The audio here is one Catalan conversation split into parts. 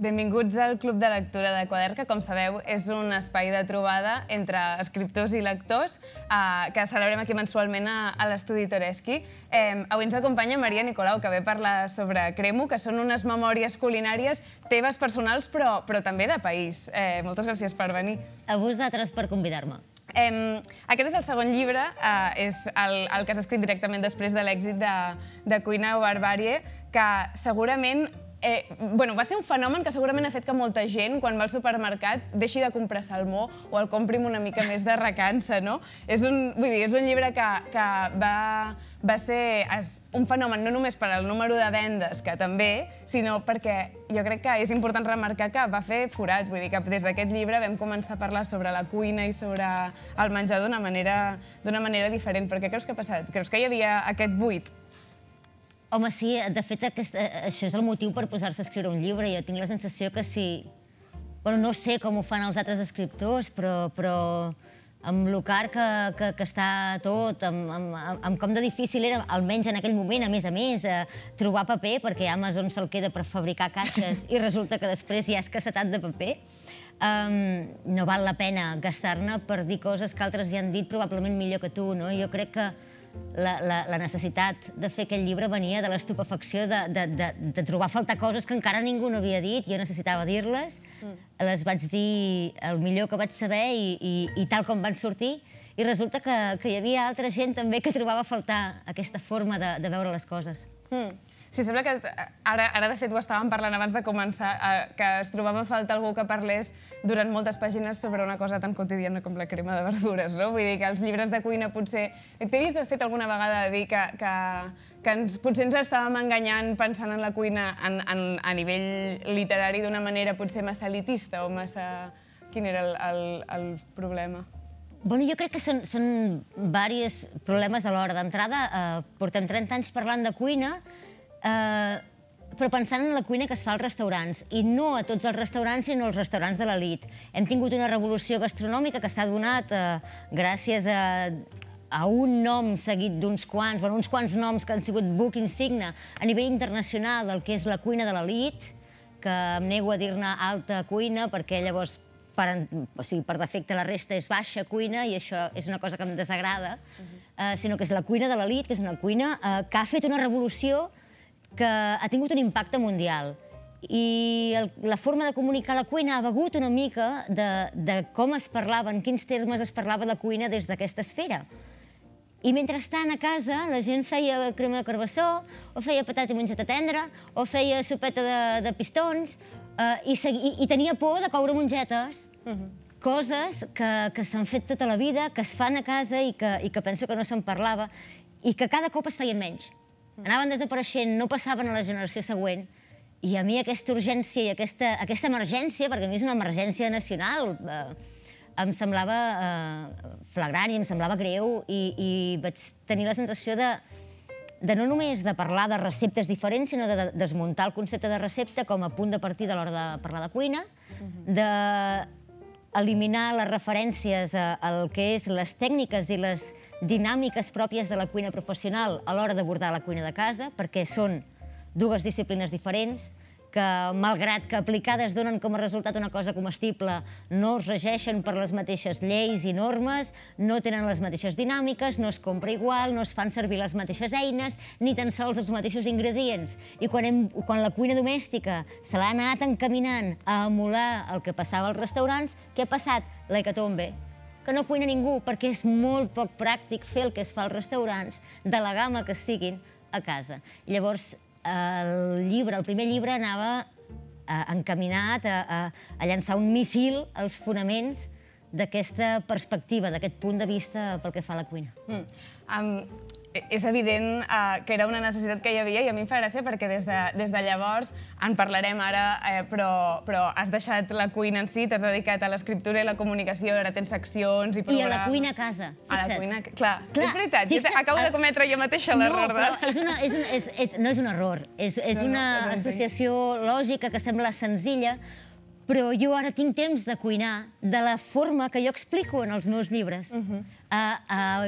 Benvinguts al Club de Lectura de Quadern, que, com sabeu, és un espai de trobada entre escriptors i lectors eh, que celebrem aquí mensualment a, a l'estudi Toreski. Eh, avui ens acompanya Maria Nicolau, que ve a parlar sobre Cremo, que són unes memòries culinàries teves personals, però, però també de país. Eh, moltes gràcies per venir. A vosaltres per convidar-me. Eh, aquest és el segon llibre, eh, és el, el que s'ha escrit directament després de l'èxit de, de Cuina o Barbàrie, que segurament Eh, bueno, va ser un fenomen que segurament ha fet que molta gent, quan va al supermercat, deixi de comprar salmó o el compri amb una mica més de recança, no? És un, vull dir, és un llibre que, que va, va ser es, un fenomen no només per al número de vendes, que també, sinó perquè jo crec que és important remarcar que va fer forat. Vull dir que des d'aquest llibre vam començar a parlar sobre la cuina i sobre el menjar d'una manera, manera diferent. Per què creus que ha passat? Creus que hi havia aquest buit Home, sí, de fet, aquest, eh, això és el motiu per posar-se a escriure un llibre. Jo tinc la sensació que si... Bueno, no sé com ho fan els altres escriptors, però, però amb el car que, que, que està tot, amb, amb, amb com de difícil era, almenys en aquell moment, a més a més, eh, trobar paper, perquè Amazon se'l queda per fabricar caixes i resulta que després hi ha escassetat de paper, um, no val la pena gastar-ne per dir coses que altres ja han dit probablement millor que tu, no? Jo crec que la, la, la necessitat de fer aquest llibre venia de l'estupefacció de, de, de, de trobar a faltar coses que encara ningú no havia dit, jo necessitava dir-les, mm. les vaig dir el millor que vaig saber i, i, i tal com van sortir, i resulta que, que hi havia altra gent també que trobava a faltar aquesta forma de, de veure les coses. Mm. Sí, sembla que ara, ara de fet ho estàvem parlant abans de començar, eh, que es trobava falta algú que parlés durant moltes pàgines sobre una cosa tan quotidiana com la crema de verdures, no? Vull dir que els llibres de cuina potser... T'he vist de fet alguna vegada dir que, que, que ens, potser ens estàvem enganyant pensant en la cuina en, en, a nivell literari d'una manera potser massa elitista o massa... Quin era el, el, el problema? Bueno, jo crec que són, són diversos problemes a l'hora. D'entrada, eh, portem 30 anys parlant de cuina eh, però pensant en la cuina que es fa als restaurants, i no a tots els restaurants, sinó als restaurants de l'elit. Hem tingut una revolució gastronòmica que s'ha donat eh, gràcies a, a un nom seguit d'uns quants, bueno, uns quants noms que han sigut book insigne a nivell internacional del que és la cuina de l'elit, que em nego a dir-ne alta cuina perquè llavors per, o sigui, per defecte la resta és baixa cuina i això és una cosa que em desagrada, uh -huh. eh, sinó que és la cuina de l'elit, que és una cuina eh, que ha fet una revolució que ha tingut un impacte mundial i el, la forma de comunicar la cuina ha begut una mica de, de com es parlava, en quins termes es parlava de cuina des d'aquesta esfera. I mentrestant a casa la gent feia crema de carbassó, o feia patata i mongeta tendra, o feia sopeta de, de pistons, eh, i, segui, i tenia por de coure mongetes. Uh -huh. Coses que, que s'han fet tota la vida, que es fan a casa i que, i que penso que no se'n parlava, i que cada cop es feien menys anaven desapareixent, no passaven a la generació següent, i a mi aquesta urgència i aquesta, aquesta emergència, perquè a mi és una emergència nacional, eh, em semblava eh, flagrant i em semblava greu i, i vaig tenir la sensació de, de no només de parlar de receptes diferents, sinó de, de desmuntar el concepte de recepta com a punt de partida a l'hora de parlar de cuina, uh -huh. de eliminar les referències al que és les tècniques i les dinàmiques pròpies de la cuina professional a l'hora d'abordar la cuina de casa, perquè són dues disciplines diferents, que, malgrat que aplicades donen com a resultat una cosa comestible, no es regeixen per les mateixes lleis i normes, no tenen les mateixes dinàmiques, no es compra igual, no es fan servir les mateixes eines, ni tan sols els mateixos ingredients. I quan, hem, quan la cuina domèstica se l'ha anat encaminant a emular el que passava als restaurants, què ha passat? L'hecatombe que no cuina ningú, perquè és molt poc pràctic fer el que es fa als restaurants, de la gamma que siguin, a casa. Llavors, el llibre, el primer llibre anava eh, encaminat a, a, a llançar un missil als fonaments d'aquesta perspectiva, d'aquest punt de vista pel que fa a la cuina. Mm. Um, és evident uh, que era una necessitat que hi havia i a mi em fa gràcia perquè des de, des de llavors, en parlarem ara, eh, però, però has deixat la cuina en si, t'has dedicat a l'escriptura i la comunicació, ara tens seccions i programes... I a la cuina a casa, fixa't. A la cuina, clar, clar és veritat, fixa't, jo acabo de cometre jo mateixa l'error. No, però és una, és un, és, és, no és un error, és, és no, una no, associació lògica que sembla senzilla, però jo ara tinc temps de cuinar de la forma que jo explico en els meus llibres. Uh -huh. uh,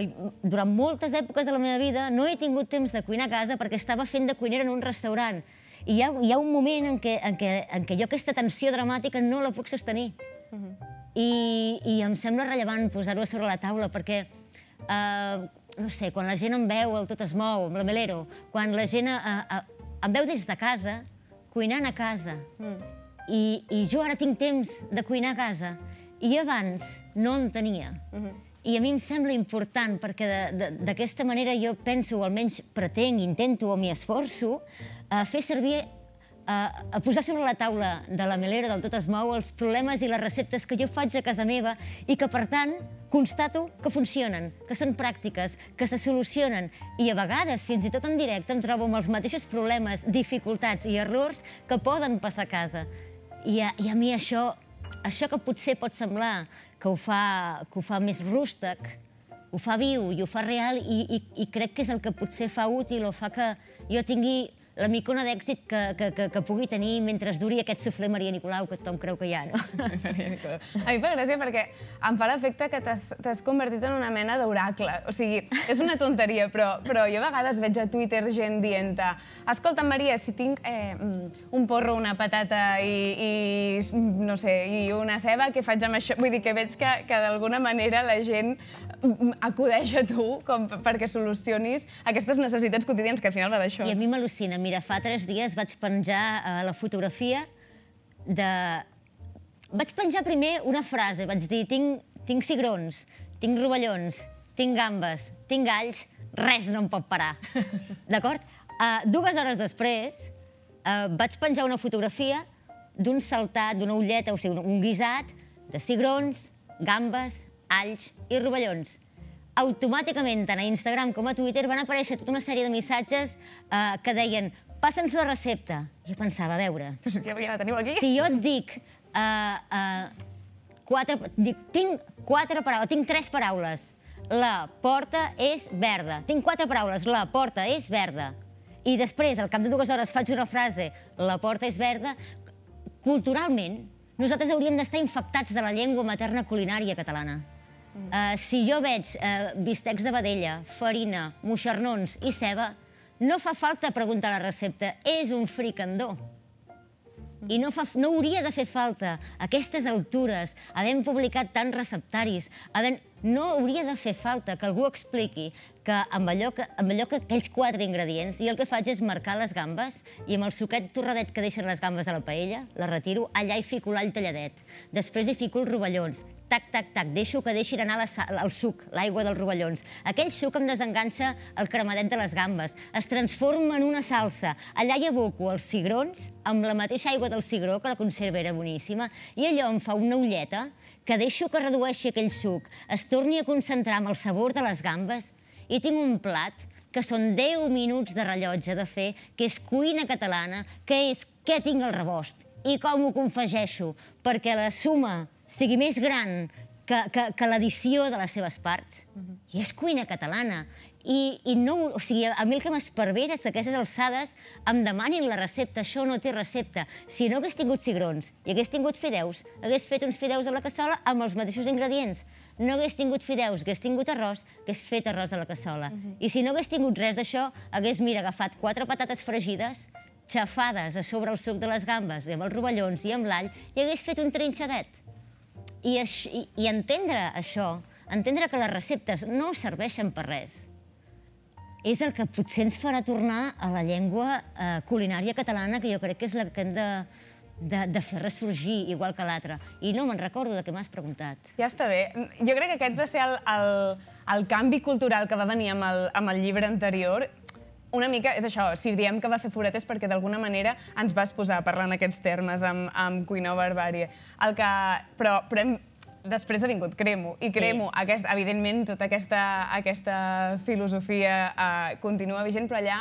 uh, durant moltes èpoques de la meva vida no he tingut temps de cuinar a casa perquè estava fent de cuinera en un restaurant. I hi ha, hi ha un moment en què, en, què, en què jo aquesta tensió dramàtica no la puc sostenir. Uh -huh. I, I em sembla rellevant posar-ho sobre la taula, perquè, eh, no sé, quan la gent em veu, el tot es mou, amb la Melero, quan la gent eh, eh, em veu des de casa, cuinant a casa, mm. I, i jo ara tinc temps de cuinar a casa, i abans no en tenia. Uh -huh. I a mi em sembla important, perquè d'aquesta manera jo penso, o almenys pretenc, intento o m'hi esforço, a fer servir a, a posar sobre la taula de la melera del Tot es mou els problemes i les receptes que jo faig a casa meva i que, per tant, constato que funcionen, que són pràctiques, que se solucionen i a vegades, fins i tot en directe, em trobo amb els mateixos problemes, dificultats i errors que poden passar a casa. I a, i a mi això, això que potser pot semblar que ho fa, que ho fa més rústec, ho fa viu i ho fa real i, i, i crec que és el que potser fa útil o fa que jo tingui la micona d'èxit que, que, que, que pugui tenir mentre es duri aquest suflé Maria Nicolau, que tothom creu que hi ha, no? Maria Nicolau. A mi fa gràcia perquè em fa l'efecte que t'has convertit en una mena d'oracle. O sigui, és una tonteria, però, però jo a vegades veig a Twitter gent dient escolta, Maria, si tinc eh, un porro, una patata i, i, no sé, i una ceba, què faig amb això? Vull dir que veig que, que d'alguna manera la gent acudeix a tu com perquè solucionis aquestes necessitats quotidianes, que al final va d'això. I a mi m'al·lucina mira, fa tres dies vaig penjar uh, la fotografia de... Vaig penjar primer una frase, vaig dir, tinc, tinc cigrons, tinc rovellons, tinc gambes, tinc galls, res no em pot parar. D'acord? Uh, dues hores després uh, vaig penjar una fotografia d'un saltat, d'una ulleta, o sigui, un guisat de cigrons, gambes, alls i rovellons automàticament, tant a Instagram com a Twitter, van aparèixer tota una sèrie de missatges eh, que deien passa'ns la recepta. Jo pensava, a veure... Però si ja la teniu aquí. Si jo et dic... Uh, uh, quatre, dic, tinc quatre paraules, tinc tres paraules. La porta és verda. Tinc quatre paraules. La porta és verda. I després, al cap de dues hores, faig una frase. La porta és verda. Culturalment, nosaltres hauríem d'estar infectats de la llengua materna culinària catalana. Uh, si jo veig uh, bistecs de vedella, farina, moixernons i ceba, no fa falta preguntar la recepta, és un fricandó. I no, fa, no hauria de fer falta, a aquestes altures, havent publicat tants receptaris, havent, no hauria de fer falta que algú expliqui que amb allò que, amb allò que aquells quatre ingredients, jo el que faig és marcar les gambes i amb el suquet torradet que deixen les gambes a la paella, la retiro, allà hi fico l'all talladet. Després hi fico els rovellons, tac, tac, tac, deixo que deixin anar la, el suc, l'aigua dels rovellons. Aquell suc em desenganxa el cremadet de les gambes, es transforma en una salsa. Allà hi aboco els cigrons amb la mateixa aigua del cigró, que la conserva era boníssima, i allò em fa una ulleta que deixo que redueixi aquell suc, es torni a concentrar amb el sabor de les gambes i tinc un plat que són 10 minuts de rellotge de fer, que és cuina catalana, que és què tinc al rebost i com ho confegeixo, perquè la suma sigui més gran que, que, que l'edició de les seves parts. Uh -huh. I és cuina catalana. I, i no, o sigui, a mi el que m'espervera és que aquestes alçades em demanin la recepta. Això no té recepta. Si no hagués tingut cigrons i hagués tingut fideus, hagués fet uns fideus a la cassola amb els mateixos ingredients. No hagués tingut fideus, hagués tingut arròs, hagués fet arròs a la cassola. Uh -huh. I si no hagués tingut res d'això, hagués, mira, agafat quatre patates fregides, xafades a sobre el suc de les gambes i amb els rovellons i amb l'all i hagués fet un trinxadet i, i, i entendre això, entendre que les receptes no serveixen per res, és el que potser ens farà tornar a la llengua eh, culinària catalana, que jo crec que és la que hem de, de, de fer ressorgir igual que l'altra. I no me'n recordo de què m'has preguntat. Ja està bé. Jo crec que aquest va ser el, el, el canvi cultural que va venir amb el, amb el llibre anterior una mica és això, si diem que va fer forat és perquè d'alguna manera ens vas posar a parlar en aquests termes amb, amb Cuina o Barbàrie. El que, però, però hem, després ha vingut Cremo, i Cremo, sí. aquest, evidentment, tota aquesta, aquesta filosofia uh, continua vigent, però allà,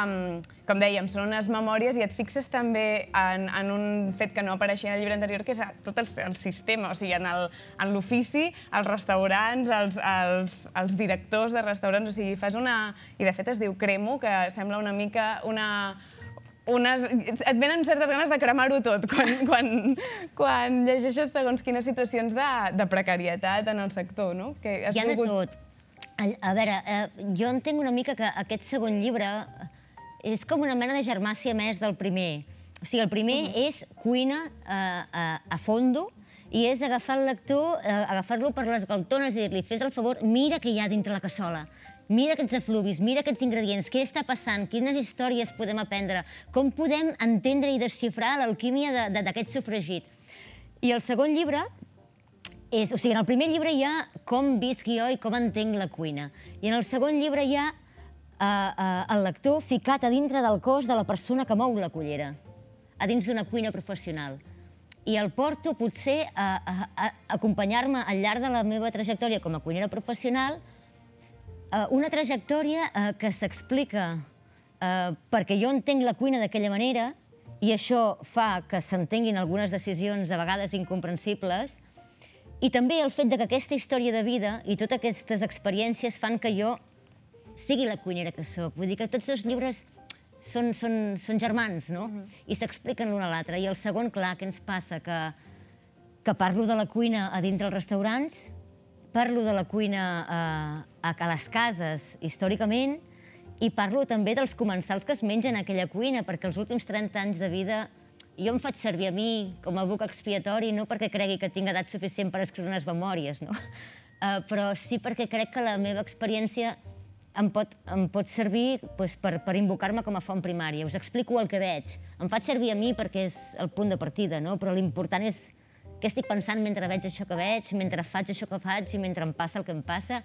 um, com dèiem, són unes memòries i et fixes també en, en un fet que no apareixia en el llibre anterior, que és tot el, el sistema, o sigui, en l'ofici, els restaurants, els, els, els directors de restaurants, o sigui, fas una... I de fet es diu Cremo, que sembla una mica una unes, et venen certes ganes de cremar-ho tot quan, quan, quan llegeixes segons quines situacions de, de precarietat en el sector, no? Que has Hi ha volgut... de tot. A, a veure, eh, jo entenc una mica que aquest segon llibre és com una mena de germàcia més del primer. O sigui, el primer uh -huh. és cuina a, a, a fondo, i és agafar el lector, eh, agafar-lo per les galtones i dir-li, fes el favor, mira què hi ha dintre la cassola, mira aquests efluvis, mira aquests ingredients, què està passant, quines històries podem aprendre, com podem entendre i desxifrar l'alquímia d'aquest sofregit. I el segon llibre és, o sigui, en el primer llibre hi ha com visc jo i com entenc la cuina. I en el segon llibre hi ha eh, eh, el lector ficat a dintre del cos de la persona que mou la cullera, a dins d'una cuina professional i el porto potser a, a, a acompanyar-me al llarg de la meva trajectòria com a cuinera professional, una trajectòria eh, que s'explica eh, perquè jo entenc la cuina d'aquella manera i això fa que s'entenguin algunes decisions a vegades incomprensibles i també el fet de que aquesta història de vida i totes aquestes experiències fan que jo sigui la cuinera que sóc. Vull dir que tots els llibres són, són, són germans, no? Mm -hmm. I s'expliquen l'un a l'altre. I el segon, clar, què ens passa? Que, que parlo de la cuina a dintre els restaurants, parlo de la cuina a, a les cases, històricament, i parlo també dels comensals que es mengen aquella cuina, perquè els últims 30 anys de vida jo em faig servir a mi com a buc expiatori, no perquè cregui que tinc edat suficient per escriure unes memòries, no? Uh, però sí perquè crec que la meva experiència em pot, em pot servir pues, per, per invocar-me com a font primària. Us explico el que veig. Em faig servir a mi perquè és el punt de partida, no? però l'important és què estic pensant mentre veig això que veig, mentre faig això que faig i mentre em passa el que em passa,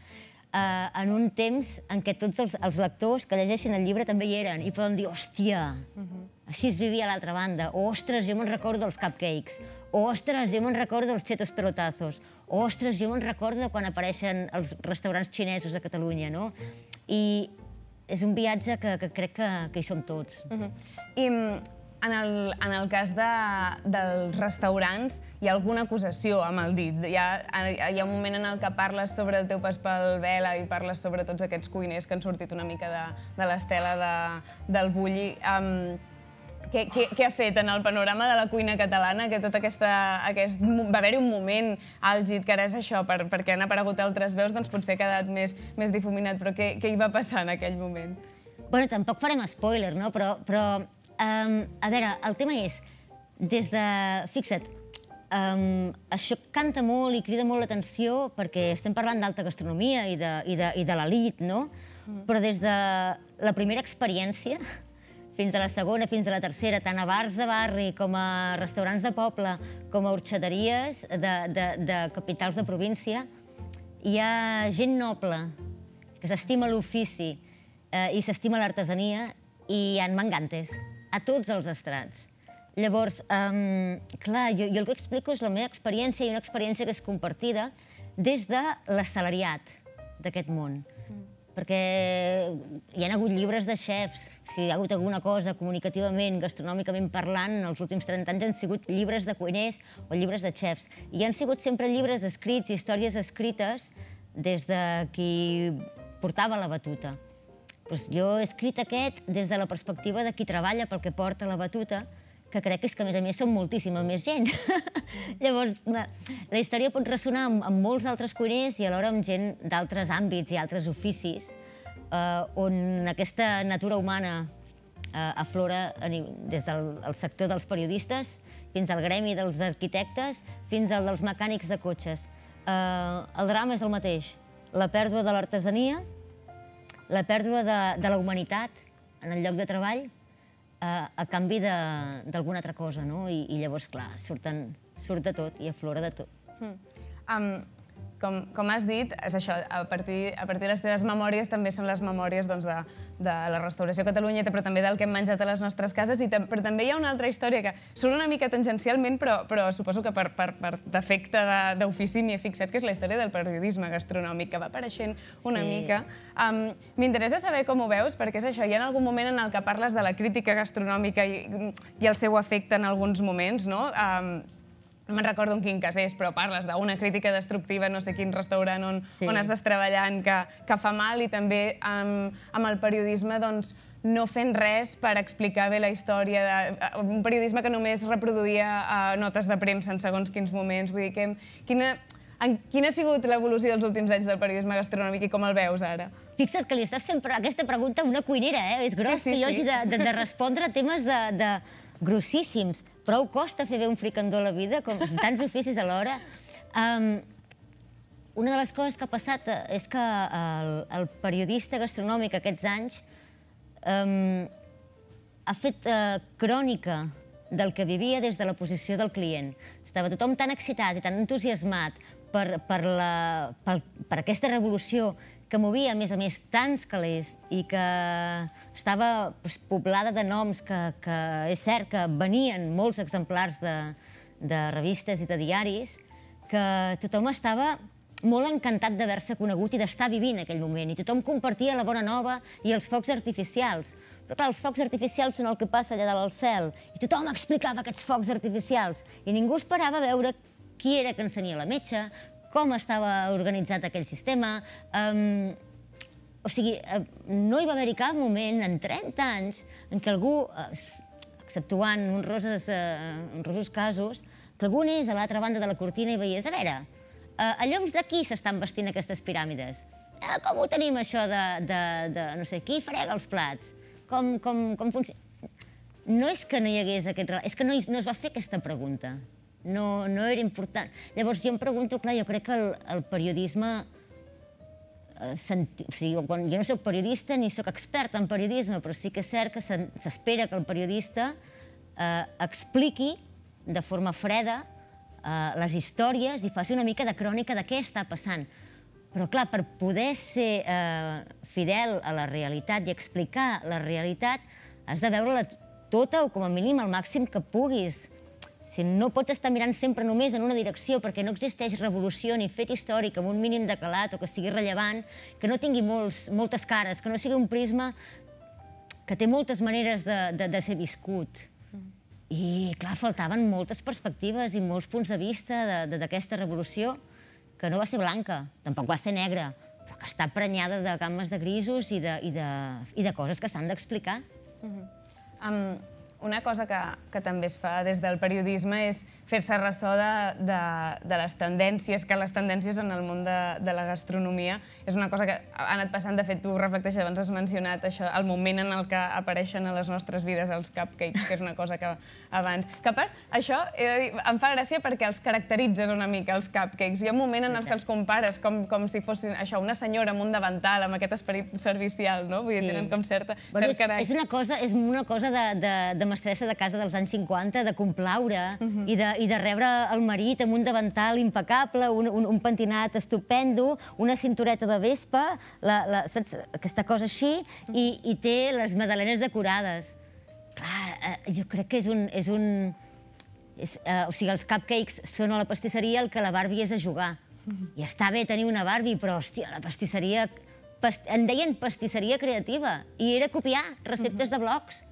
eh, en un temps en què tots els, els lectors que llegeixen el llibre també hi eren i poden dir, hòstia, uh -huh. així es vivia a l'altra banda, ostres, jo me'n recordo dels cupcakes, ostres, jo me'n recordo dels chetos pelotazos, ostres, jo me'n recordo quan apareixen els restaurants xinesos a Catalunya, no? I és un viatge que, que crec que, que hi som tots. Uh -huh. I en el, en el cas de, dels restaurants, hi ha alguna acusació amb el dit. Hi ha, hi ha un moment en el que parles sobre el teu pas pel vela i parles sobre tots aquests cuiners que han sortit una mica de, de l'estela de, del bulli. Um, què, què, què ha fet en el panorama de la cuina catalana que tot aquesta, aquest, va haver-hi un moment àlgid, que ara és això, per, perquè han aparegut altres veus, doncs potser ha quedat més, més difuminat, però què, què hi va passar en aquell moment? Bueno, tampoc farem spoiler, no? Però, però um, a veure, el tema és, des de... Fixa't, um, això canta molt i crida molt l'atenció perquè estem parlant d'alta gastronomia i de, i de, i de l'elit, no? Mm. Però des de la primera experiència, fins a la segona, fins a la tercera, tant a bars de barri com a restaurants de poble, com a orxateries de, de, de capitals de província, hi ha gent noble que s'estima l'ofici eh, i s'estima l'artesania i hi ha mangantes a tots els estrats. Llavors, um, clar, jo, jo el que explico és la meva experiència i una experiència que és compartida des de l'assalariat d'aquest món. Mm perquè hi ha hagut llibres de xefs, si hi ha hagut alguna cosa comunicativament, gastronòmicament parlant, en els últims 30 anys han sigut llibres de cuiners o llibres de xefs. I han sigut sempre llibres escrits, històries escrites des de qui portava la batuta. Pues jo he escrit aquest des de la perspectiva de qui treballa pel que porta la batuta, que crec que és que, a més a més, són moltíssima més gent. Llavors, la, la història pot ressonar amb, amb molts altres cuiners i alhora amb gent d'altres àmbits i altres oficis, eh, on aquesta natura humana eh, aflora des del el sector dels periodistes fins al gremi dels arquitectes, fins al dels mecànics de cotxes. Eh, el drama és el mateix. La pèrdua de l'artesania, la pèrdua de, de la humanitat en el lloc de treball, a, a canvi d'alguna altra cosa, no? I, I llavors, clar, surten, surt de tot i aflora de tot. Mm. Um, com, com has dit, és això, a partir, a partir de les teves memòries també són les memòries doncs, de, de la restauració a Catalunya, però també del que hem menjat a les nostres cases, i però també hi ha una altra història que surt una mica tangencialment, però, però suposo que per, per, per defecte d'ofici m'hi he fixat, que és la història del periodisme gastronòmic, que va apareixent una sí. mica. Um, M'interessa saber com ho veus, perquè és això, hi ha algun moment en el que parles de la crítica gastronòmica i, i el seu efecte en alguns moments, no? Um, no me'n recordo en quin cas és, però parles d'una crítica destructiva, no sé quin restaurant on, sí. on estàs treballant, que, que fa mal, i també amb, amb el periodisme, doncs, no fent res per explicar bé la història, de, eh, un periodisme que només reproduïa uh, notes de premsa en segons quins moments. Vull dir, que, quina, en, quina ha sigut l'evolució dels últims anys del periodisme gastronòmic i com el veus ara? fixa't que li estàs fent aquesta pregunta a una cuinera, eh? És gros sí, sí, que jo sí. hagi de, de, de respondre a temes de, de grossíssims. Prou costa fer bé un fricandó a la vida, com tants oficis alhora. Um, una de les coses que ha passat eh, és que el, el periodista gastronòmic aquests anys ha fet uh, crònica del que vivia des de la posició del client. Estava tothom tan excitat i tan entusiasmat per, per, la, per aquesta revolució que movia, a més a més, tants calés i que estava pues, poblada de noms que, que és cert que venien molts exemplars de, de revistes i de diaris, que tothom estava molt encantat d'haver-se conegut i d'estar vivint aquell moment. I tothom compartia la bona nova i els focs artificials. Però clar, els focs artificials són el que passa allà dalt al cel. I tothom explicava aquests focs artificials. I ningú esperava veure qui era que ensenia la metge, com estava organitzat aquell sistema. Um, o sigui, no hi va haver-hi cap moment en 30 anys en què algú, exceptuant uns roses, uh, uns rosos casos, que algú anés a l'altra banda de la cortina i veiés, a veure, a llocs de qui s'estan vestint aquestes piràmides? Uh, com ho tenim, això de, de, de, no sé, qui frega els plats? Com, com, com funciona? No és que no hi hagués aquest... És que no, no es va fer aquesta pregunta no, no era important. Llavors jo em pregunto, clar, jo crec que el, el periodisme eh, senti... o sigui, quan, jo no sóc periodista ni sóc expert en periodisme, però sí que és cert que s'espera que el periodista eh, expliqui de forma freda eh, les històries i faci una mica de crònica de què està passant. Però clar, per poder ser eh, fidel a la realitat i explicar la realitat, has de veure-la tota o com a mínim el màxim que puguis si no pots estar mirant sempre només en una direcció perquè no existeix revolució ni fet històric amb un mínim de calat o que sigui rellevant, que no tingui molts, moltes cares, que no sigui un prisma que té moltes maneres de, de, de ser viscut. I, clar, faltaven moltes perspectives i molts punts de vista d'aquesta revolució, que no va ser blanca, tampoc va ser negra, però que està prenyada de gammes de grisos i de, i de, i de coses que s'han d'explicar. Uh -huh. um, una cosa que, que també es fa des del periodisme és fer-se ressò de, de, de les tendències, que les tendències en el món de, de la gastronomia és una cosa que ha anat passant, de fet tu reflecteixes, abans has mencionat això, el moment en el que apareixen a les nostres vides els cupcakes, que és una cosa que abans... Que a part, això eh, em fa gràcia perquè els caracteritzes una mica, els cupcakes. Hi ha un moment en el que els compares com, com si fossin això, una senyora amb un davantal, amb aquest esperit servicial, no? Vull dir, sí. tenen com certa, bueno, cert és, és una cosa, és una cosa de, de, de mestressa de casa dels anys 50, de complaure uh -huh. i, de, i de rebre el marit amb un davantal impecable, un, un, un pentinat estupendo, una cintureta de vespa, la, la, saps? aquesta cosa així, i, i té les madalenes decorades. Clar, eh, jo crec que és un... És un és, eh, o sigui, els cupcakes són a la pastisseria el que la Barbie és a jugar. I està bé tenir una Barbie, però, hòstia, la pastisseria... Past en deien pastisseria creativa, i era copiar receptes de blocs.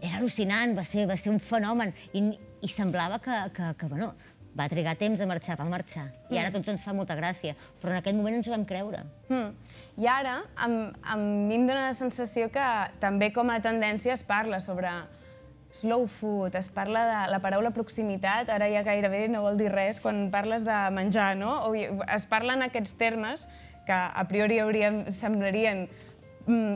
Era al·lucinant, va ser, va ser un fenomen. I, i semblava que, que, que, bueno, va trigar temps a marxar, va marxar. I ara mm. tots ens fa molta gràcia, però en aquell moment ens ho vam creure. Mm. I ara, a, a mi em dóna la sensació que també com a tendència es parla sobre slow food, es parla de la paraula proximitat, ara ja gairebé no vol dir res quan parles de menjar, no? O es parlen aquests termes que a priori haurien, semblarien mm,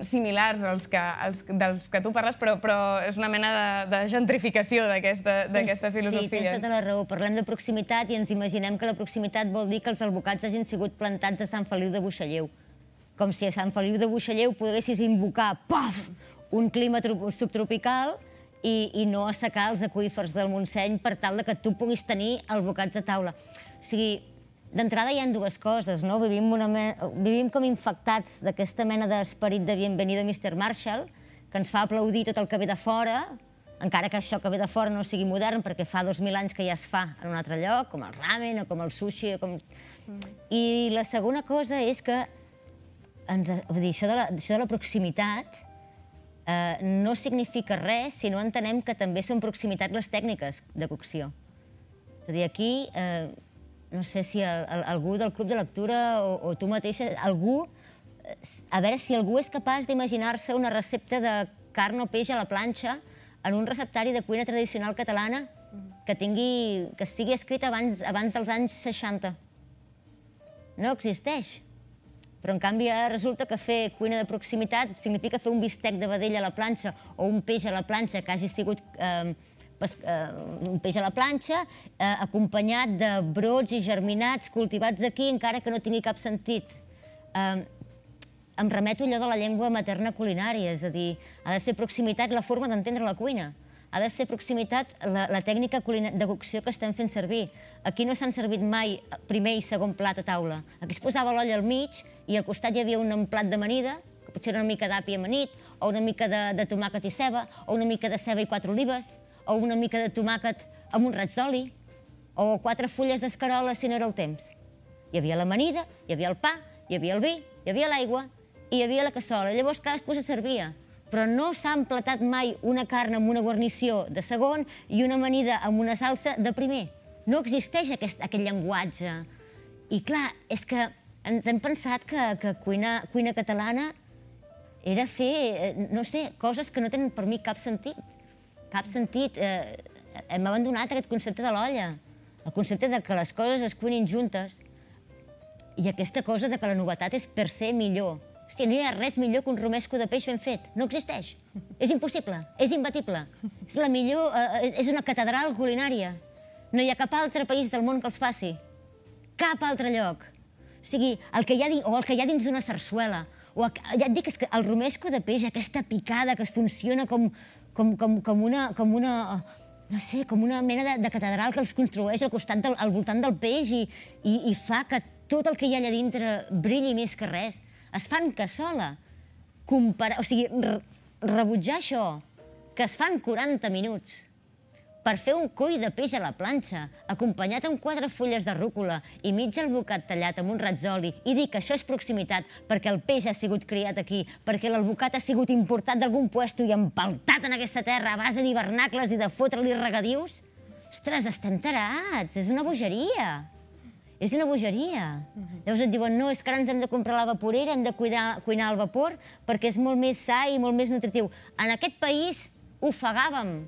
similars als que, als, dels que tu parles, però, però és una mena de, de gentrificació d'aquesta filosofia. Sí, tens tota la raó. Parlem de proximitat i ens imaginem que la proximitat vol dir que els albocats hagin sigut plantats a Sant Feliu de Buixalleu. Com si a Sant Feliu de Buixalleu poguessis invocar, paf, un clima subtropical i, i no assecar els aqüífers del Montseny per tal de que tu puguis tenir albocats a taula. O sigui, D'entrada hi ha dues coses, no? Vivim, una me... Vivim com infectats d'aquesta mena d'esperit de Bienvenido Mr. Marshall, que ens fa aplaudir tot el que ve de fora, encara que això que ve de fora no sigui modern, perquè fa 2.000 anys que ja es fa en un altre lloc, com el ramen o com el sushi. O com... Mm. I la segona cosa és que ens, vull dir, això, de la, això de la proximitat eh, no significa res si no entenem que també són proximitat les tècniques de cocció. És a dir, aquí eh, no sé si el, el, algú del club de lectura o, o tu mateixa, algú, a veure si algú és capaç d'imaginar-se una recepta de carn o peix a la planxa en un receptari de cuina tradicional catalana que, tingui, que sigui escrit abans, abans dels anys 60. No existeix. Però en canvi ara resulta que fer cuina de proximitat significa fer un bistec de vedella a la planxa o un peix a la planxa que hagi sigut eh, un peix a la planxa, eh, acompanyat de brots i germinats cultivats aquí, encara que no tingui cap sentit. Eh, em remeto allò de la llengua materna culinària, és a dir, ha de ser proximitat la forma d'entendre la cuina ha de ser proximitat la, la tècnica de cocció que estem fent servir. Aquí no s'han servit mai primer i segon plat a taula. Aquí es posava l'olla al mig i al costat hi havia un plat d'amanida, que potser era una mica d'api amanit, o una mica de, de tomàquet i ceba, o una mica de ceba i quatre olives, o una mica de tomàquet amb un raig d'oli, o quatre fulles d'escarola si no era el temps. Hi havia l'amanida, hi havia el pa, hi havia el vi, hi havia l'aigua i hi havia la cassola. Llavors cadascú se servia però no s'ha emplatat mai una carn amb una guarnició de segon i una amanida amb una salsa de primer. No existeix aquest, aquest llenguatge. I clar, és que ens hem pensat que, que cuina, cuina catalana era fer, eh, no sé, coses que no tenen per mi cap sentit. Cap sentit. Eh, hem abandonat aquest concepte de l'olla, el concepte de que les coses es cuinin juntes i aquesta cosa de que la novetat és per ser millor. Hòstia, no hi ha res millor que un romesco de peix ben fet. No existeix. És impossible. És imbatible. És la millor... Eh, és una catedral culinària. No hi ha cap altre país del món que els faci. Cap altre lloc. O sigui, el que hi ha, o el que hi ha dins d'una sarsuela. O ja et dic, és que el romesco de peix, aquesta picada que funciona com, com, com, com una... Com una no sé, com una mena de, de catedral que els construeix al costat del, al voltant del peix i, i, i fa que tot el que hi ha allà dintre brilli més que res es fan cassola. Comparar, o sigui, rebutjar això, que es fan 40 minuts per fer un coll de peix a la planxa, acompanyat amb quatre fulles de rúcula i mig albocat tallat amb un raig d'oli, i dir que això és proximitat perquè el peix ha sigut criat aquí, perquè l'albocat ha sigut importat d'algun puesto i empaltat en aquesta terra a base d'hivernacles i de fotre-li regadius, ostres, estem tarats, és una bogeria és una bogeria. Uh -huh. Llavors et diuen, no, és que ara ens hem de comprar la vaporera, hem de cuidar, cuinar al vapor, perquè és molt més sa i molt més nutritiu. En aquest país ofegàvem.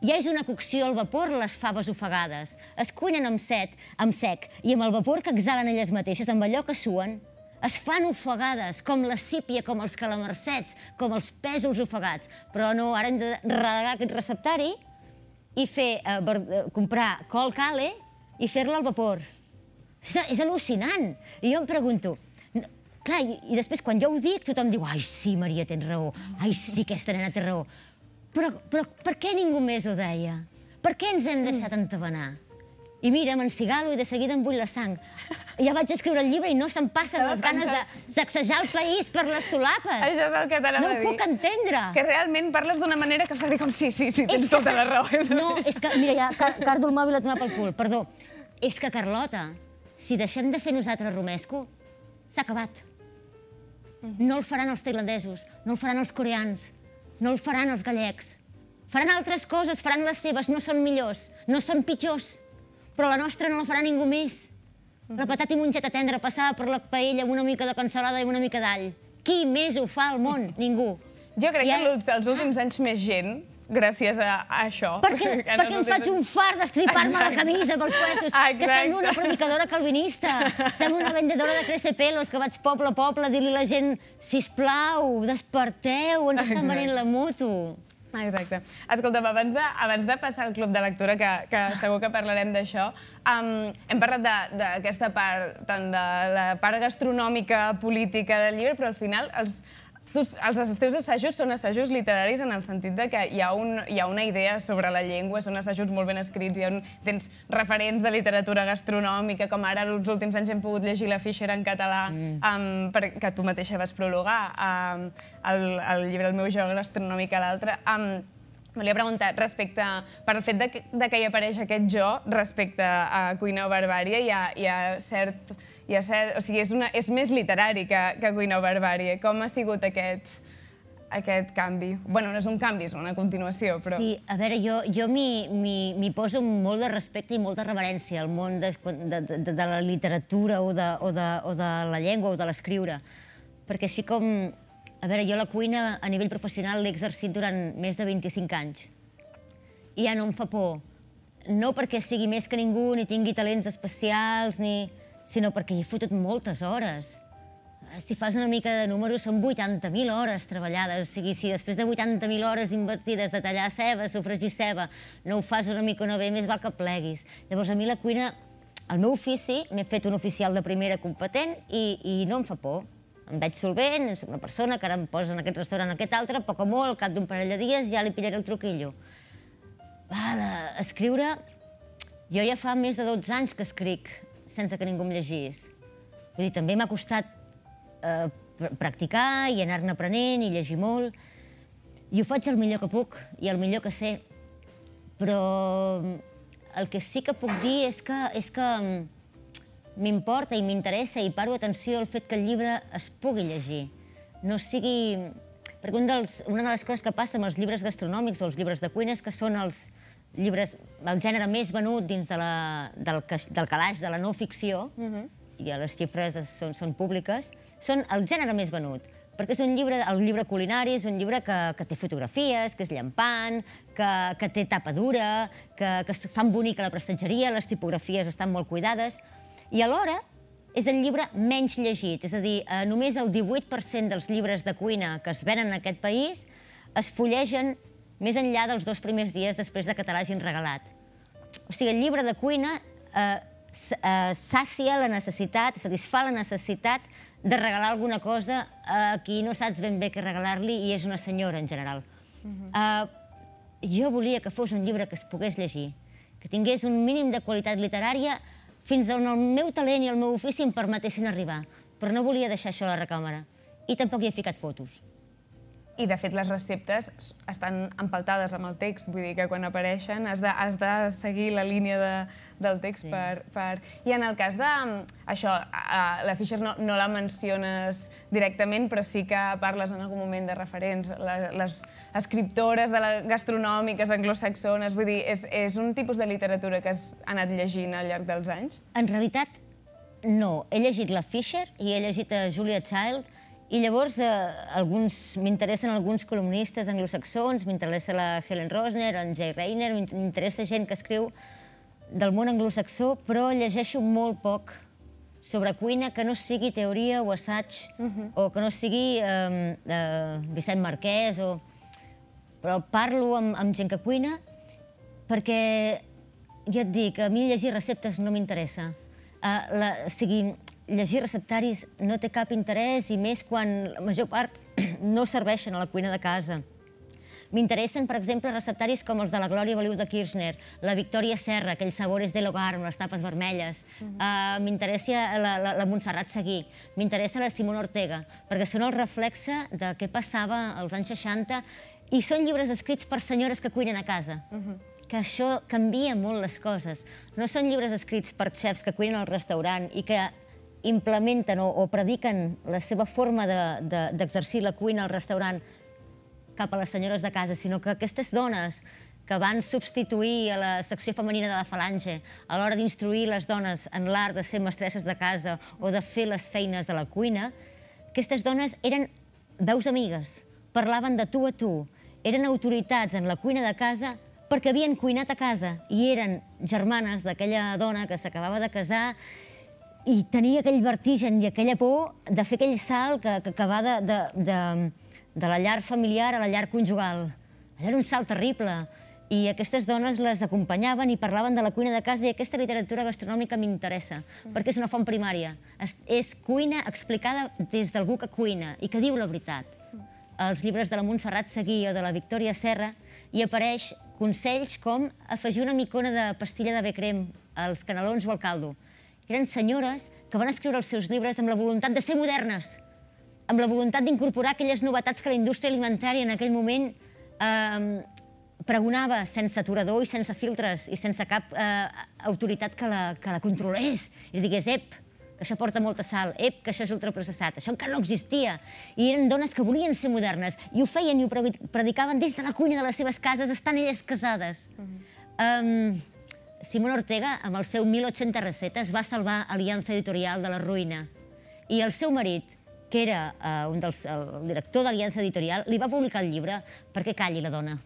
Ja és una cocció al vapor, les faves ofegades. Es cuinen amb set, amb sec, i amb el vapor que exhalen elles mateixes, amb allò que suen, es fan ofegades, com la sípia, com els calamarsets, com els pèsols ofegats. Però no, ara hem de regar aquest receptari i fer, eh, eh comprar col cale i fer-la al vapor. És, és al·lucinant. I jo em pregunto, clar, i, i després quan jo ho dic tothom diu ai sí, Maria, tens raó, ai sí, aquesta nena té raó. Però, però per què ningú més ho deia? Per què ens hem deixat entabanar? I mira, m'encigalo i de seguida em bull la sang. Ja vaig escriure el llibre i no se'm passen les ganes de sacsejar el país per les solapes. Això és el que t'anava no a dir. No ho puc entendre. Que realment parles d'una manera que fa dir com sí, sí, sí, tens tota la raó. No, és que, mira, ja cardo el mòbil a tomar pel cul, perdó. És que Carlota, si deixem de fer nosaltres romesco, s'ha acabat. No el faran els tailandesos, no el faran els coreans, no el faran els gallecs. Faran altres coses, faran les seves, no són millors, no són pitjors, però la nostra no la farà ningú més. La patata i mongeta tendra passada per la paella amb una mica de cansalada i una mica d'all. Qui més ho fa al món? Ningú. Jo crec I que els últims anys més gent gràcies a, a això. Perquè, perquè em faig un fart d'estripar-me la camisa pels puestos, Exacte. que sembla una predicadora calvinista, sembla una vendedora de crece pelos, que vaig poble a poble a dir-li a la gent sisplau, desperteu, ens estan venint la moto. Exacte. Escolta'm, abans de, abans de passar al Club de Lectura, que, que segur que parlarem d'això, um, hem parlat d'aquesta part, tant de la part gastronòmica, política del llibre, però al final els, tu, els, els teus assajos són assajos literaris en el sentit de que hi ha, un, hi ha una idea sobre la llengua, són assajos molt ben escrits, hi ha un, tens referents de literatura gastronòmica, com ara els últims anys hem pogut llegir la Fischer en català, mm. um, per, que tu mateixa vas prologar, um, el, el llibre El meu joc gastronòmic a l'altre. Um, Volia preguntar respecte, per el fet de que, de que hi apareix aquest jo respecte a Cuina o Barbària, hi ha, hi ha cert i ser, o sigui, és, una, és més literari que, que Cuina o Barbària. Com ha sigut aquest, aquest canvi? bueno, no és un canvi, és una continuació, però... Sí, a veure, jo, jo m'hi poso molt de respecte i molta reverència al món de, de, de, de la literatura o de, o, de, o de la llengua o de l'escriure. Perquè així com... A veure, jo la cuina a nivell professional l'he exercit durant més de 25 anys. I ja no em fa por. No perquè sigui més que ningú, ni tingui talents especials, ni sinó perquè hi he fotut moltes hores. si fas una mica de números, són 80.000 hores treballades. O sigui, si després de 80.000 hores invertides de tallar ceba, sofregir ceba, no ho fas una mica no bé, més val que pleguis. Llavors, a mi la cuina, el meu ofici, m'he fet un oficial de primera competent i, i no em fa por. Em veig solvent, és una persona que ara em posa en aquest restaurant, en aquest altre, poc o molt, al cap d'un parell de dies ja li pillaré el truquillo. Val, escriure... Jo ja fa més de 12 anys que escric sense que ningú em llegís. Vull dir, també m'ha costat eh, practicar i anar-ne aprenent i llegir molt. I ho faig el millor que puc i el millor que sé. Però el que sí que puc dir és que, és que m'importa i m'interessa i paro atenció al fet que el llibre es pugui llegir. No sigui... Perquè un dels, una de les coses que passa amb els llibres gastronòmics o els llibres de cuina és que són els llibres, el gènere més venut dins de la, del, del calaix de la no ficció, uh -huh. i les xifres són, són públiques, són el gènere més venut perquè és un llibre, el llibre culinari és un llibre que, que té fotografies, que és llampant, que, que té tapa dura, que, que fan bonica la prestatgeria, les tipografies estan molt cuidades, i alhora és el llibre menys llegit, és a dir, eh, només el 18% dels llibres de cuina que es venen en aquest país es fullegen més enllà dels dos primers dies després de que te l'hagin regalat. O sigui, el llibre de cuina eh, eh, sàcia la necessitat, satisfà la necessitat de regalar alguna cosa a qui no saps ben bé què regalar-li i és una senyora en general. Uh -huh. eh, jo volia que fos un llibre que es pogués llegir, que tingués un mínim de qualitat literària fins on el meu talent i el meu ofici em permetessin arribar. Però no volia deixar això a la recàmera. I tampoc hi he ficat fotos. I, de fet, les receptes estan empaltades amb el text, vull dir que quan apareixen has de, has de seguir la línia de, del text sí. per, per... I en el cas de... Això, la Fischer no, no la menciones directament, però sí que parles en algun moment de referents, les, les escriptores de les gastronòmiques anglosaxones, vull dir, és, és un tipus de literatura que has anat llegint al llarg dels anys? En realitat, no. He llegit la Fischer i he llegit a Julia Child, i llavors eh, alguns m'interessen alguns columnistes anglosaxons, m'interessa la Helen Rosner, en Jay Rayner, m'interessa gent que escriu del món anglosaxó, però llegeixo molt poc sobre cuina que no sigui teoria o assaig, uh -huh. o que no sigui eh, eh, Vicent Marquès, o... però parlo amb, amb gent que cuina perquè, ja et dic, a mi llegir receptes no m'interessa. Uh, la, o sigui, llegir receptaris no té cap interès i més quan la major part no serveixen a la cuina de casa. M'interessen, per exemple, receptaris com els de la Glòria Baliu de Kirchner, la Victòria Serra, aquells sabores de l'hogar amb les tapes vermelles. Uh -huh. uh, M'interessa la, la, la Montserrat Seguí, m'interessa la Simona Ortega, perquè són el reflexe de què passava als anys 60 i són llibres escrits per senyores que cuinen a casa. Uh -huh que això canvia molt les coses. No són llibres escrits per xefs que cuinen al restaurant i que implementen o, o prediquen la seva forma d'exercir de, de, la cuina al restaurant cap a les senyores de casa, sinó que aquestes dones que van substituir a la secció femenina de la falange a l'hora d'instruir les dones en l'art de ser mestresses de casa o de fer les feines a la cuina, aquestes dones eren veus amigues, parlaven de tu a tu, eren autoritats en la cuina de casa perquè havien cuinat a casa i eren germanes d'aquella dona que s'acabava de casar i tenia aquell vertigen i aquella por de fer aquell salt que, que, que va de, de, de, de la llar familiar a la llar conjugal. Allò era un salt terrible. I aquestes dones les acompanyaven i parlaven de la cuina de casa i aquesta literatura gastronòmica m'interessa, mm. perquè és una font primària. És, és cuina explicada des d'algú que cuina i que diu la veritat. Mm. Els llibres de la Montserrat Seguí o de la Victòria Serra hi apareix consells com afegir una micona de pastilla de becrem als canelons o al caldo eren senyores que van escriure els seus llibres amb la voluntat de ser modernes, amb la voluntat d'incorporar aquelles novetats que la indústria alimentària en aquell moment eh, pregonava sense aturador i sense filtres i sense cap eh, autoritat que la, que la controlés i digués, ep, que això porta molta sal, ep, que això és ultraprocessat, això encara no existia. I eren dones que volien ser modernes i ho feien i ho predicaven des de la cuina de les seves cases, estan elles casades. Uh -huh. um, Simón Ortega, amb el seu 1080 recetes, va salvar Aliança Editorial de la ruïna. I el seu marit, que era uh, un dels, el director d'Aliança Editorial, li va publicar el llibre perquè calli la dona.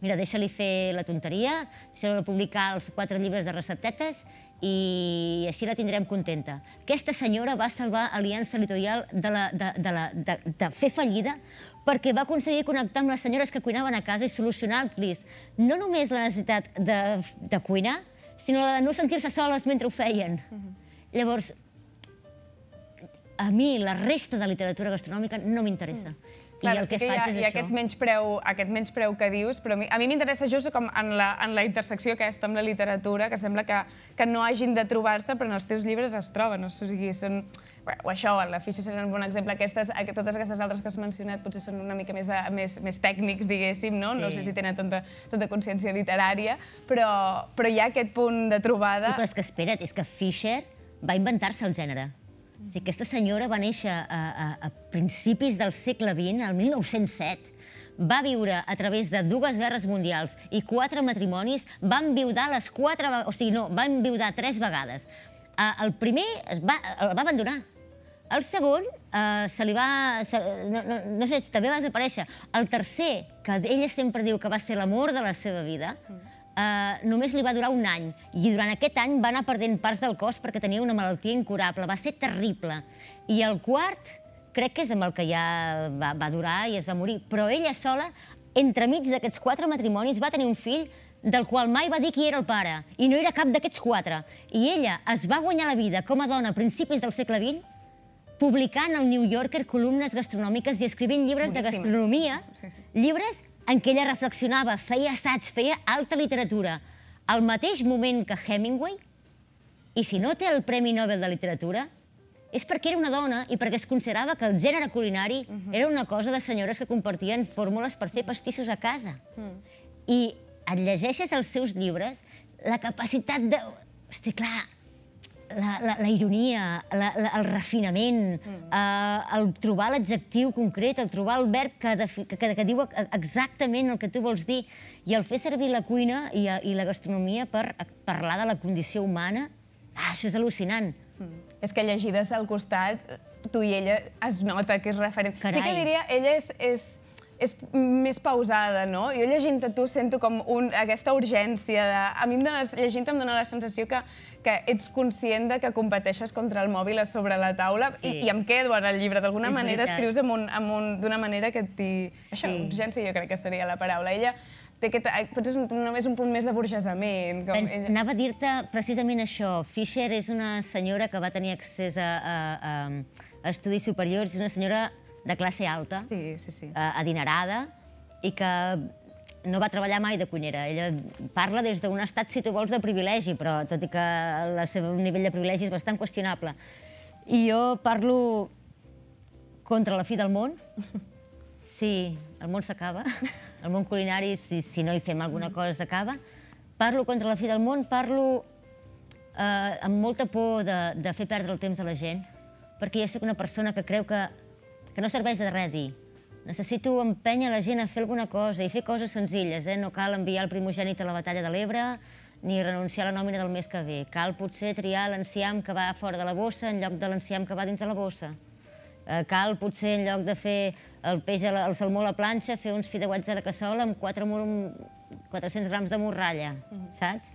mira, deixa-li fer la tonteria, deixa-li publicar els quatre llibres de receptetes i així la tindrem contenta. Aquesta senyora va salvar Aliança Editorial de, la, de, de, la, de, de fer fallida perquè va aconseguir connectar amb les senyores que cuinaven a casa i solucionar-los no només la necessitat de, de cuinar, sinó de no sentir-se soles mentre ho feien. Uh -huh. Llavors, a mi la resta de literatura gastronòmica no m'interessa. Mm. Clar, I el sí que, que hi ha, hi ha aquest menyspreu, aquest menyspreu que dius, però a mi, a mi m'interessa just com en la, en la intersecció aquesta amb la literatura, que sembla que, que no hagin de trobar-se, però en els teus llibres es troben. O sigui, són, o això, la Fischer serà un bon exemple. Aquestes, totes aquestes altres que has mencionat potser són una mica més, de, més, més tècnics, diguéssim, no? Sí. No sé si tenen tanta, tanta consciència literària, però, però hi ha aquest punt de trobada... Sí, però és que espera't, és que Fischer va inventar-se el gènere. O aquesta senyora va néixer a, a, a principis del segle XX, el 1907. Va viure a través de dues guerres mundials i quatre matrimonis, va enviudar les quatre... O sigui, no, va enviudar tres vegades. El primer es va, el va abandonar. El segon uh, se li va... Se, no, no, no sé, també va desaparèixer. El tercer, que ella sempre diu que va ser l'amor de la seva vida, mm eh, només li va durar un any i durant aquest any va anar perdent parts del cos perquè tenia una malaltia incurable. Va ser terrible. I el quart crec que és amb el que ja va, va durar i es va morir. Però ella sola, entremig d'aquests quatre matrimonis, va tenir un fill del qual mai va dir qui era el pare, i no era cap d'aquests quatre. I ella es va guanyar la vida com a dona a principis del segle XX publicant al New Yorker columnes gastronòmiques i escrivint llibres Boníssim. de gastronomia, sí, sí. llibres en què ella reflexionava, feia assaig, feia alta literatura, al mateix moment que Hemingway, i si no té el Premi Nobel de Literatura, és perquè era una dona i perquè es considerava que el gènere culinari uh -huh. era una cosa de senyores que compartien fórmules per fer pastissos a casa. Uh -huh. I et llegeixes els seus llibres, la capacitat de... Hosti, clar, la, la, la ironia, la, la, el refinament, mm. eh, el trobar l'adjectiu concret, el trobar el verb que, que, que, que diu exactament el que tu vols dir, i el fer servir la cuina i, i la gastronomia per parlar de la condició humana, ah, això és al·lucinant. Mm. És que llegides al costat, tu i ella es nota que és referent. Carai. Sí que diria, ella és, és és més pausada, no? Jo llegint-te tu sento com un, aquesta urgència. De... A mi llegint-te em dóna la sensació que, que ets conscient de que competeixes contra el mòbil a sobre la taula sí. i, i em quedo en el llibre. D'alguna manera veritat. escrius amb un, amb un, d'una manera que et. Sí. Això, urgència jo crec que seria la paraula. Ella té aquest, potser és un, només un punt més de burgesament. Com Pens, ella... Anava a dir-te precisament això. Fisher és una senyora que va tenir accés a, a, a, a estudis superiors, és una senyora de classe alta, sí, sí, sí. Eh, adinerada, i que no va treballar mai de cunyera. Ella parla des d'un estat, si tu vols, de privilegi, però tot i que el seu nivell de privilegi és bastant qüestionable. I jo parlo contra la fi del món. Sí, el món s'acaba. El món culinari, si, si no hi fem alguna cosa, s'acaba. Parlo contra la fi del món, parlo eh, amb molta por de, de fer perdre el temps a la gent, perquè jo sóc una persona que creu que que no serveix de res dir. Necessito empènyer la gent a fer alguna cosa i fer coses senzilles, eh? No cal enviar el primogènit a la batalla de l'Ebre ni renunciar a la nòmina del mes que ve. Cal potser triar l'enciam que va fora de la bossa en lloc de l'enciam que va dins de la bossa. Eh, cal potser, en lloc de fer el peix, la, el salmó a la planxa, fer uns fideuats de cassola amb 4, 400 grams de morralla, mm. saps?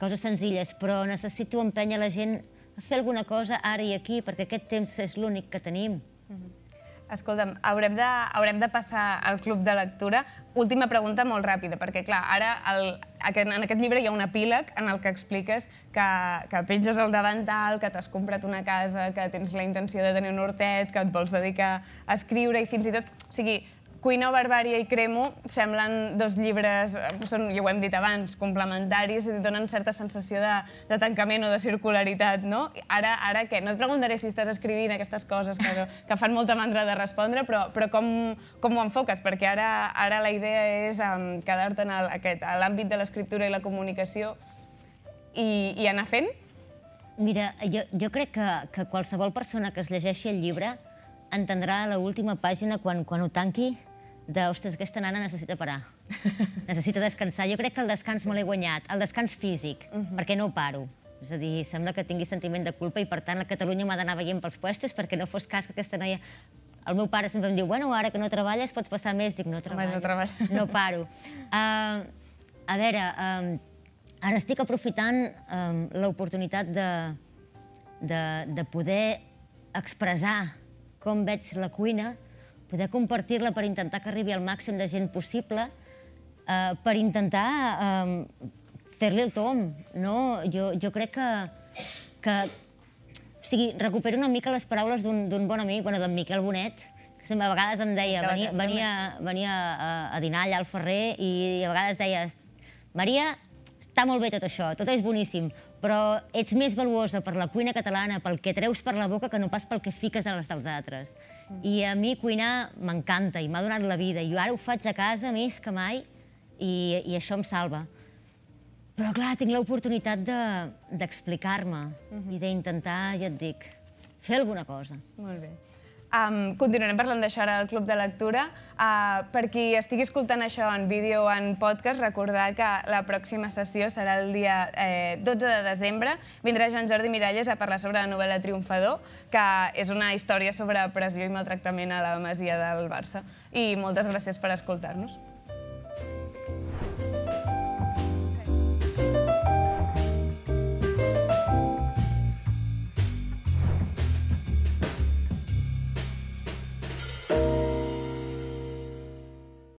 Coses senzilles, però necessito empènyer la gent a fer alguna cosa ara i aquí, perquè aquest temps és l'únic que tenim. Mm -hmm. Escolta'm, haurem de, haurem de passar al club de lectura. Última pregunta molt ràpida, perquè clar, ara el, en aquest llibre hi ha un epíleg en el que expliques que, que penges el davantal, que t'has comprat una casa, que tens la intenció de tenir un hortet, que et vols dedicar a escriure i fins i tot... O sigui, Cuina Barbària i Cremo semblen dos llibres, eh, són, ja ho hem dit abans, complementaris i donen certa sensació de, de tancament o de circularitat, no? Ara, ara què? No et preguntaré si estàs escrivint aquestes coses que, que fan molta mandra de respondre, però, però com, com ho enfoques? Perquè ara, ara la idea és um, quedar-te en l'àmbit de l'escriptura i la comunicació i, i anar fent? Mira, jo, jo crec que, que qualsevol persona que es llegeixi el llibre entendrà a l'última pàgina quan, quan ho tanqui de, ostres, aquesta nana necessita parar. necessita descansar. Jo crec que el descans me l'he guanyat, el descans físic, uh -huh. perquè no paro. És a dir, sembla que tingui sentiment de culpa i, per tant, la Catalunya m'ha d'anar veient pels puestos perquè no fos cas que aquesta noia el meu pare sempre em diu, bueno, ara que no treballes pots passar més. Dic, no treballo, no treballo. no paro. Uh, a veure, um, ara estic aprofitant um, l'oportunitat de, de, de poder expressar com veig la cuina, poder compartir-la per intentar que arribi al màxim de gent possible, eh, per intentar eh, fer-li el tom, no? Jo, jo crec que, que... O sigui, recupero una mica les paraules d'un bon amic, bueno, d'en Miquel Bonet, que sempre a vegades em deia, venia, venia, venia a, a dinar allà al Ferrer i a vegades deia Maria, està molt bé tot això, tot és boníssim, però ets més valuosa per la cuina catalana, pel que treus per la boca, que no pas pel que fiques a les dels altres. Mm. I a mi cuinar m'encanta i m'ha donat la vida. I ara ho faig a casa més que mai i, i això em salva. Però, clar, tinc l'oportunitat d'explicar-me de, uh -huh. i d'intentar, ja et dic, fer alguna cosa. Molt bé. Um, continuarem parlant d'això ara al Club de Lectura. Uh, per qui estigui escoltant això en vídeo o en podcast, recordar que la pròxima sessió serà el dia eh, 12 de desembre. Vindrà Joan Jordi Miralles a parlar sobre la novel·la Triomfador, que és una història sobre pressió i maltractament a la masia del Barça. I moltes gràcies per escoltar-nos.